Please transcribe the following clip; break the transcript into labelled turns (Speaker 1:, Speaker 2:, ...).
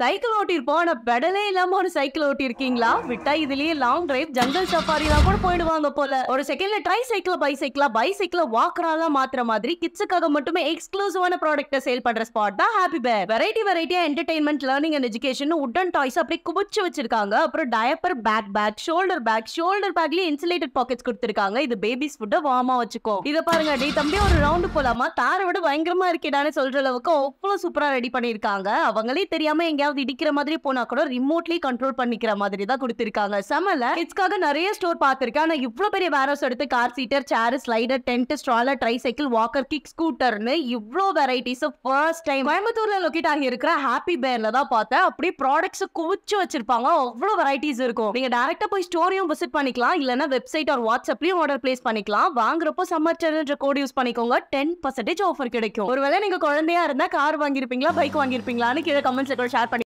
Speaker 1: Cycle ஓட்டிருப்போம் ஆனா பெடலே இல்லாம ஒரு சைக்கிள் ஓட்டி இருக்கீங்களா விட்டா இதுலயே லாங் டிரைவ் ஜங்கல் சஃபாரி எல்லாம் கூட போயிடுவாங்க போல. ஒரு செகண்ட்ல ட்ரை சைக்கிள் பைசைக்கிளா பைசைக்கிள வாக்கரா மாத்துற மாதிரி கிட்ஸுக்காக மட்டுமே எக்ஸ்க்ளூசிவான ப்ராடக்ட்டை சேல் பண்ற ஸ்பாட் தான் ஹாப்பி பேர் வெரைட்டி வெரைட்டியா என்டர்டைன்மெண்ட் லேர்னிங் அண்ட் எஜுகேஷன் உடன் டாய்ஸ் அப்படியே குபிச்சு வச்சிருக்காங்க. அப்புறம் diaper bag bag shoulder bag shoulder பேக்லயே insulated pockets கொடுத்திருக்காங்க. இது பேபிஸ் ஃபுட்டை வாமா வச்சுக்கோ. இத பாருங்க டேய் தம்பி ஒரு ரவுண்டு போலாமா? தாரை விட பயங்கரமா இருக்கேடான்னு சொல்ற அளவுக்கு அவ்வளவு சூப்பரா ரெடி பண்ணிருக்காங்க அவங்களே தெரியாம எதையாவது இடிக்கிற மாதிரி போனா கூட ரிமோட்லி கண்ட்ரோல் பண்ணிக்கிற மாதிரி தான் கொடுத்திருக்காங்க. செமல கிட்ஸ்க்காக நிறைய ஸ்டோர் பார்த்திருக்கேன். ஆனா இவ்வளவு பெரிய வேரஸ் எடுத்து car seater chair slider tent stroller tricycle walker kick ஸ்கூட்டர்னு இவ்வளோ வெரைட்டிஸ் ஃபர்ஸ்ட் டைம் கோயம்புத்தூர்ல லொக்கேட் ஆகி இருக்கிற ஹாப்பி பேர்ல தான் பார்த்தேன். அப்படியே ப்ராடக்ட்ஸ் குவிச்சு வச்சிருப்பாங்க. அவ்வளவு வெரைட்டிஸ் இருக்கும். நீங்க டேரக்டா போய் ஸ்டோரியும் விசிட் பண்ணிக்கலாம். இல்லனா வெப்சைட் ஆர் வாட்ஸ்அப்லயும் ஆர்டர் பிளேஸ் பண்ணிக்கலாம். வாங்குறப்போ சம்மர் சேலஞ்ச் கோட் யூஸ் பண்ணிக்கோங்க. டென் பர்சன்டேஜ் ஆஃபர் கிடைக்கும். ஒருவேளை நீங்க குழந்தையா இருந்தா கார் வாங்கிருப்பீங்களா பைக் வாங்கிருப்பீங்களான்னு கீழே கமெண்ட்ஸ்ல கூட ஷேர்